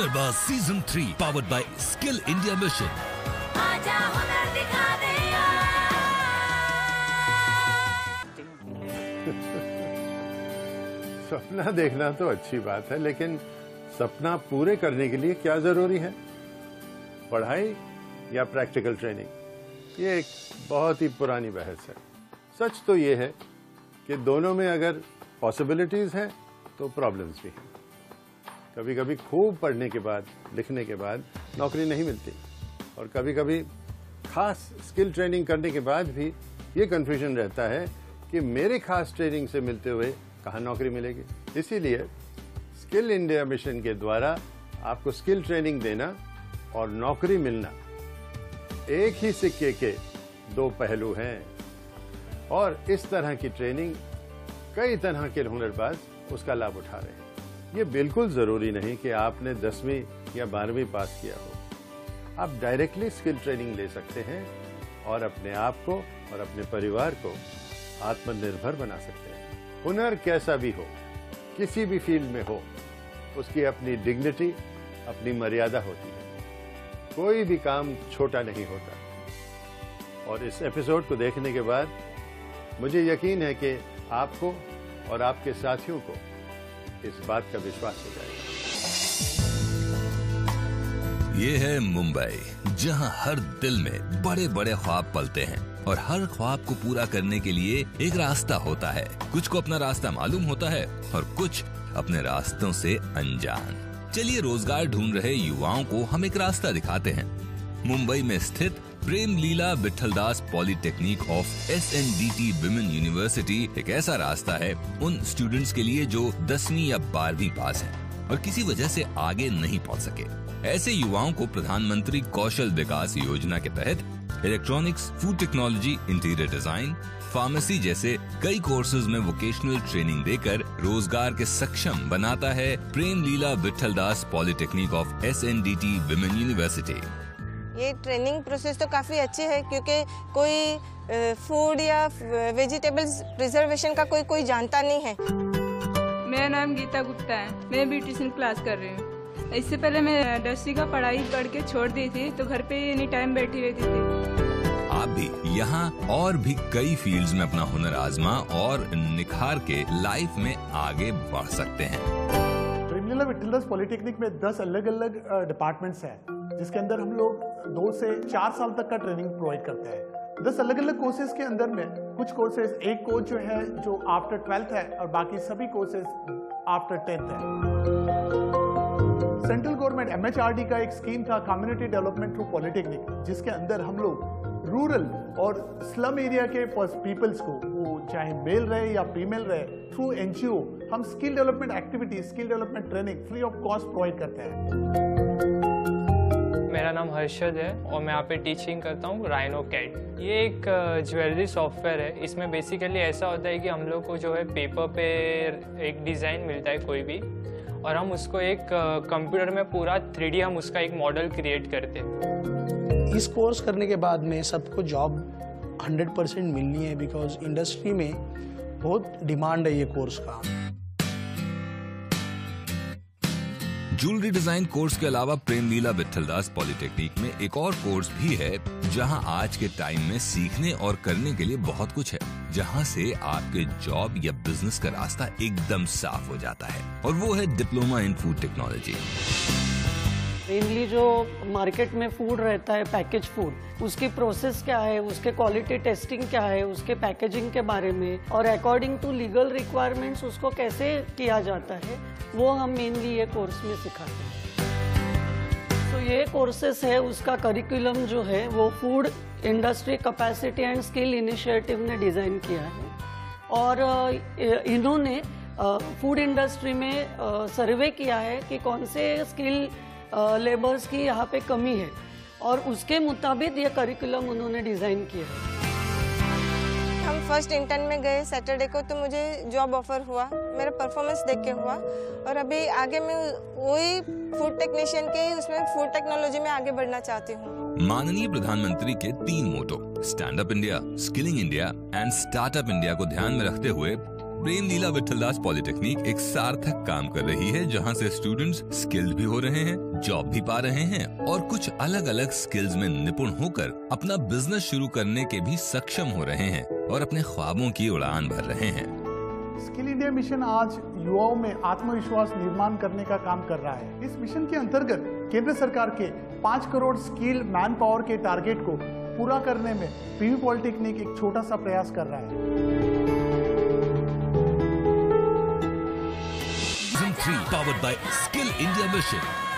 Hunarbaaz season three powered by Skill India Mission सपना देखना तो अच्छी बात है लेकिन सपना पूरे करने के लिए क्या ज़रूरी है? पढ़ाई या प्रैक्टिकल ट्रेनिंग ये एक बहुत ही पुरानी बहस है। सच तो ये है कि दोनों में अगर पॉसिबिलिटीज हैं तो प्रॉब्लम्स भी हैं। कभी कभी खूब पढ़ने के बाद, लिखने के बाद नौकरी नहीं मिलती। और कभी कभी खास स्किल ट्रेनिंग करने के बाद भी ये कन्फ्यूज़न रहता है कि मेरे खास ट्रेनिंग से मिलते हुए कहाँ नौकरी मिलेगी। इसीलिए स्किल इंडिया मिशन के द्वारा आपको स्किल ट्रेनिंग देना और नौकरी मिलना एक ही सिक्के के दो पहलू हैं। और इस तरह की ट्रेनिंग कई तरह के हुनरबाज उसका लाभ उठा रहे हैं। ये बिल्कुल ज़रूरी नहीं कि आपने दसवीं या बारहवीं पास किया हो। आप डायरेक्टली स्किल ट्रेनिंग ले सकते हैं और अपने आप को और अपने परिवार को आत्मनिर्भर बना सकते हैं। हुनर कैसा भी हो, किसी भी फ़ील्ड में हो, उसकी अपनी डिग्निटी अपनी मर्यादा होती है। कोई भी काम छोटा नहीं होता। और इस एपिसोड को देखने के बाद मुझे यकीन है कि आपको और आपके साथियों को इस बात का विश्वास हो जाएगा। ये है मुंबई, जहाँ हर दिल में बड़े बड़े ख्वाब पलते हैं और हर ख्वाब को पूरा करने के लिए एक रास्ता होता है। कुछ को अपना रास्ता मालूम होता है और कुछ अपने रास्तों से अनजान। चलिए रोज़गार ढूंढ रहे युवाओं को हम एक रास्ता दिखाते हैं। मुंबई में स्थित Prem Leela Vithaldas Polytechnic of S N D T Women University एक ऐसा रास्ता है उन स्टूडेंट्स के लिए जो दसवीं या बारहवीं पास हैं और किसी वजह से आगे नहीं पहुँच सके। ऐसे युवाओं को प्रधानमंत्री कौशल विकास योजना के तहत electronics food technology interior design pharmacy जैसे कई कोर्सेज में वोकेशनल ट्रेनिंग देकर रोज़गार के सक्षम बनाता है Prem Leela Vithal Das Polytechnic of S N D T Women University ये ट्रेनिंग प्रोसेस तो काफ़ी अच्छी है क्योंकि कोई फ़ूड या वेजिटेबल्स प्रिजर्वेशन का कोई कोई जानता नहीं है। मेरा नाम गीता गुप्ता है। मैं ब्यूटिशियन क्लास कर रही हूँ। इससे पहले मैं दसवीं का पढ़ाई पढ़ के छोड़ दी थी तो घर पे एनी टाइम बैठी रहती थी। आप भी यहाँ और भी कई फील्ड्स में अपना हुनर आजमा और निखार के लाइफ में आगे बढ़ सकते हैं। पॉलिटेक्निक में 10 अलग अलग डिपार्टमेंट्स हैं जिसके अंदर हम लोग दो से चार साल तक का ट्रेनिंग प्रोवाइड करते हैं। दस अलग अलग कोर्सेज के अंदर में कुछ कोर्सेज एक कोर्स जो है, जो आफ्टर ट्वेल्थ है और बाकी सभी कोर्सेज आफ्टर टेंथ है। सेंट्रल गवर्नमेंट एमएचआरडी का एक स्कीम था कम्युनिटी डेवलपमेंट थ्रू पॉलिटेक्निक जिसके अंदर हम लोग रूरल और स्लम एरिया के पीपल्स को, वो चाहे मेल रहे या फीमेल रहे थ्रू एनजीओ हम skill development activity skill development training free of cost provide करते हैं। मेरा नाम हर्षद है और मैं यहाँ पे टीचिंग करता हूँ राइनो कैट ये एक ज्वेलरी सॉफ्टवेयर है। इसमें बेसिकली ऐसा होता है कि हम लोग को जो है पेपर पे एक डिज़ाइन मिलता है कोई भी और हम उसको एक कंप्यूटर में पूरा थ्री हम उसका एक मॉडल क्रिएट करते हैं। इस कोर्स करने के बाद में सबको जॉब 100 परसेंट मिलनी है बिकॉज़ इंडस्ट्री में बहुत डिमांड है ये कोर्स का। ज्वेलरी डिज़ाइन कोर्स के अलावा प्रेम लीला विठलदास पॉलिटेक्निक में एक और कोर्स भी है, जहाँ आज के टाइम में सीखने और करने के लिए बहुत कुछ है, जहाँ से आपके जॉब या बिज़नेस का रास्ता एकदम साफ़ हो जाता है। और वो है diploma in food technology. Mainly जो मार्केट में फ़ूड रहता है पैकेज फ़ूड उसकी प्रोसेस क्या है, उसके क्वालिटी टेस्टिंग क्या है, उसके पैकेजिंग के बारे में और अकॉर्डिंग टू लीगल रिक्वायरमेंट्स उसको कैसे किया जाता है, वो हम मेनली ये कोर्स में सिखाते हैं। तो ये कोर्सेस है, उसका करिकुलम जो है, वो food industry capacity and skill initiative ने डिज़ाइन किया है। और इन्होंने फ़ूड इंडस्ट्री में सर्वे किया है कि कौन से स्किल लेबर्स की यहाँ पे कमी है। और उसके मुताबिक ये करिकुलम उन्होंने डिज़ाइन किया है। हम फ़र्स्ट इंटर्न में गए सैटरडे को तो मुझे जॉब ऑफ़र हुआ मेरा परफॉर्मेंस देख के हुआ। और अभी आगे मैं वही फ़ूड टेक्नीशियन के ही उसमें फ़ूड टेक्नोलॉजी में आगे बढ़ना चाहती हूँ। माननीय प्रधानमंत्री के तीन motto Stand Up India Skilling India and Startup India को ध्यान में रखते हुए प्रेम लीला विठलदास पॉलिटेक्निक एक सार्थक काम कर रही है, जहाँ से स्टूडेंट्स स्किल्ड भी हो रहे हैं जॉब भी पा रहे हैं, और कुछ अलग अलग स्किल्स में निपुण होकर अपना बिज़नेस शुरू करने के भी सक्षम हो रहे हैं और अपने ख्वाबों की उड़ान भर रहे हैं। स्किल इंडिया मिशन आज युवाओं में आत्मविश्वास निर्माण करने का काम कर रहा है। इस मिशन के अंतर्गत केंद्र सरकार के पाँच करोड़ स्किल मैन पावर के टारगेट को पूरा करने में पीवी पॉलिटेक्निक एक छोटा सा प्रयास कर रहा है। 3 powered by Skill India Mission